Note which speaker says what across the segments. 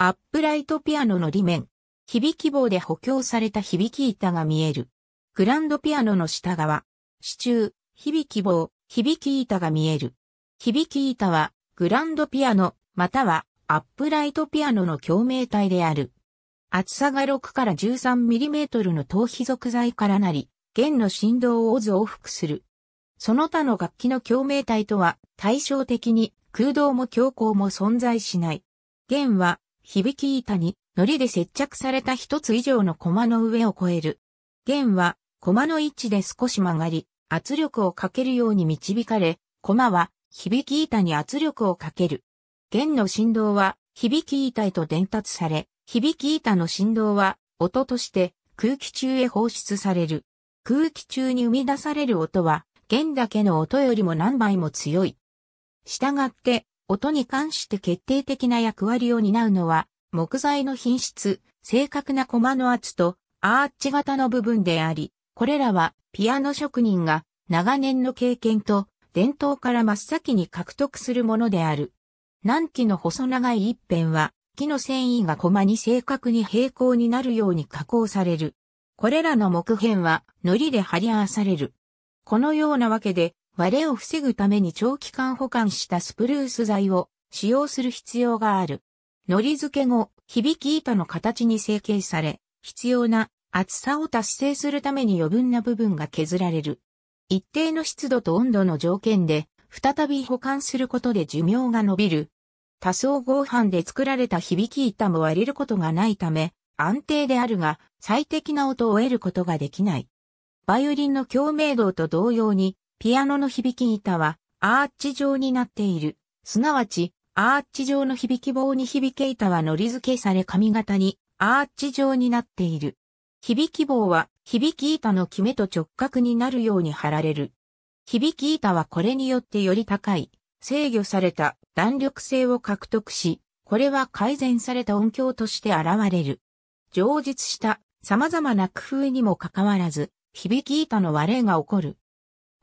Speaker 1: アップライトピアノの裏面。響き棒で補強された響き板が見える。グランドピアノの下側。支柱、響き棒、響き板が見える。響き板は、グランドピアノ、または、アップライトピアノの共鳴体である。厚さが6から 13mm の頭皮属材からなり、弦の振動を増幅する。その他の楽器の共鳴体とは対照的に空洞も強行も存在しない。弦は響き板に糊で接着された一つ以上のコマの上を越える。弦はコマの位置で少し曲がり、圧力をかけるように導かれ、コマは響き板に圧力をかける。弦の振動は響き板へと伝達され、響き板の振動は音として空気中へ放出される。空気中に生み出される音は弦だけの音よりも何倍も強い。したがって、音に関して決定的な役割を担うのは、木材の品質、正確なコマの圧と、アーチ型の部分であり、これらは、ピアノ職人が、長年の経験と、伝統から真っ先に獲得するものである。南紀の細長い一辺は、木の繊維がコマに正確に平行になるように加工される。これらの木片は、糊で貼り合わされる。このようなわけで、割れを防ぐために長期間保管したスプルース材を使用する必要がある。糊付け後、響き板の形に成形され、必要な厚さを達成するために余分な部分が削られる。一定の湿度と温度の条件で、再び保管することで寿命が伸びる。多層合板で作られた響き板も割れることがないため、安定であるが、最適な音を得ることができない。バイオリンの共鳴度と同様に、ピアノの響き板はアーチ状になっている。すなわち、アーチ状の響き棒に響き板は糊付けされ髪型にアーチ状になっている。響き棒は響き板の決めと直角になるように貼られる。響き板はこれによってより高い、制御された弾力性を獲得し、これは改善された音響として現れる。上実した様々な工夫にもかかわらず、響き板の割れが起こる。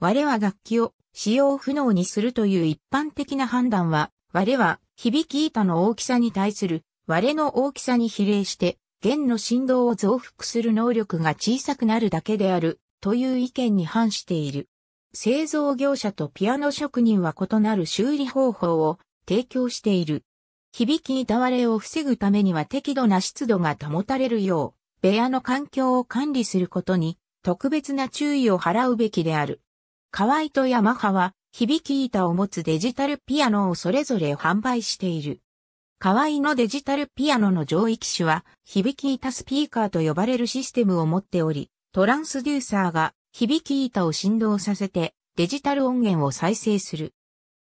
Speaker 1: 割れは楽器を使用不能にするという一般的な判断は、割れは響き板の大きさに対する割れの大きさに比例して弦の振動を増幅する能力が小さくなるだけであるという意見に反している。製造業者とピアノ職人は異なる修理方法を提供している。響き板割れを防ぐためには適度な湿度が保たれるよう、部屋の環境を管理することに特別な注意を払うべきである。河合とヤマハは響き板を持つデジタルピアノをそれぞれ販売している。河合のデジタルピアノの上位機種は響き板スピーカーと呼ばれるシステムを持っており、トランスデューサーが響き板を振動させてデジタル音源を再生する。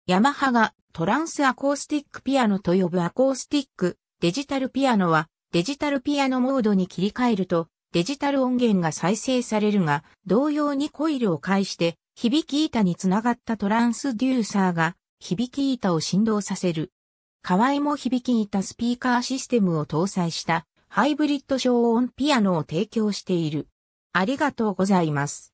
Speaker 1: ヤマハがトランスアコースティックピアノと呼ぶアコースティックデジタルピアノはデジタルピアノモードに切り替えるとデジタル音源が再生されるが同様にコイルを介して響き板につながったトランスデューサーが響き板を振動させる。河合も響き板スピーカーシステムを搭載したハイブリッド小音ピアノを提供している。ありがとうございます。